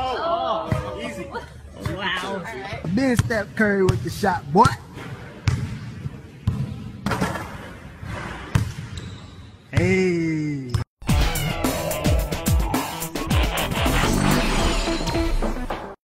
Oh, easy. Wow. Right. Then Steph Curry with the shot, boy. Hey.